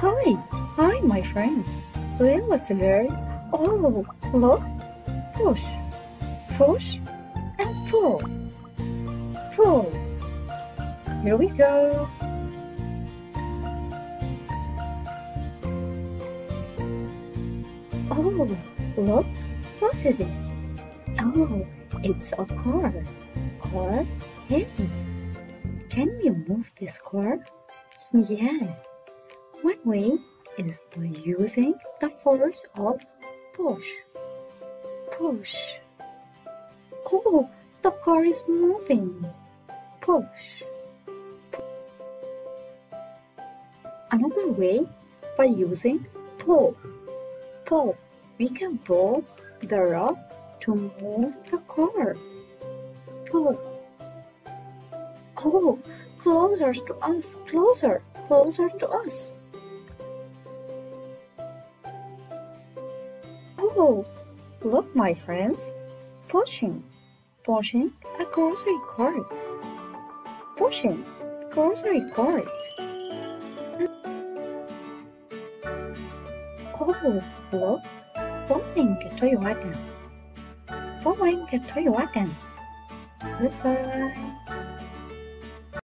Hi, hi, my friends. Today let's learn. Oh, look, push, push, and pull, pull. Here we go. Oh, look, what is it? Oh, it's a car. Car? Hey, can we move this car? Yeah. One way is by using the force of push. Push. Oh, the car is moving. Push. Another way by using pull. Pull. We can pull the rope to move the car. Pull. Oh, closer to us, closer, closer to us. Oh, look, my friends, pushing, pushing a grocery cart, pushing grocery cart. Oh, look, pulling a toy wagon, pulling a toy wagon. Goodbye.